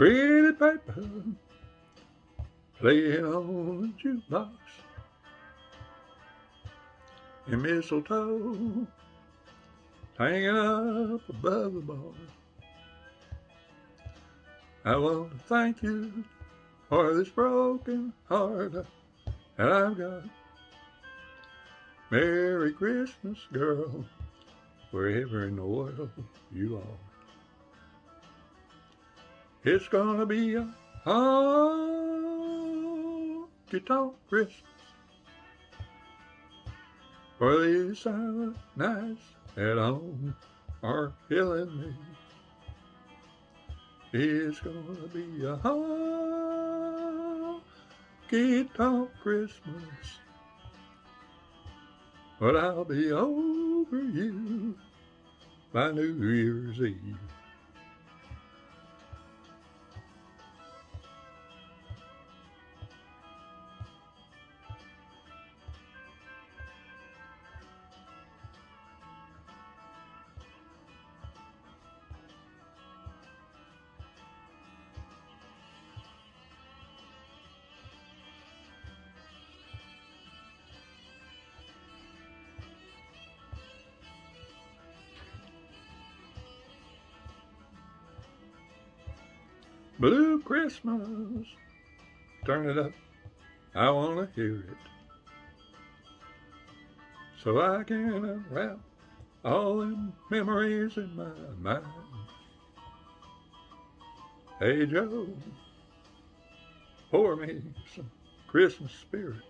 pretty paper playing on the jukebox and mistletoe hanging up above the bar. I want to thank you for this broken heart that I've got. Merry Christmas, girl, wherever in the world you are. It's gonna be a honky tonk Christmas for these silent nights at home are killing me. It's gonna be a honky tonk Christmas, but I'll be over you by New Year's Eve. Blue Christmas, turn it up, I wanna hear it. So I can unwrap all them memories in my mind. Hey Joe, pour me some Christmas spirit.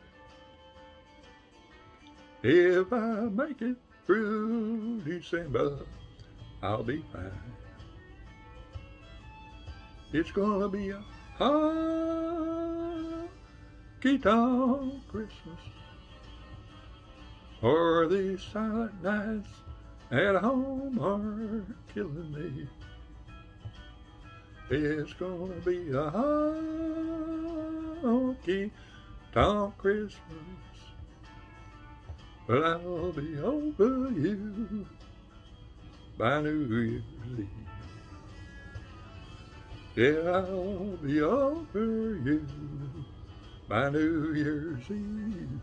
If I make it through December, I'll be fine. It's gonna be a honky tonk Christmas. Or these silent nights at home are killing me. It's gonna be a honky tonk Christmas. But I'll be over you by New Year's Eve. Yeah, I'll be over you by New Year's Eve.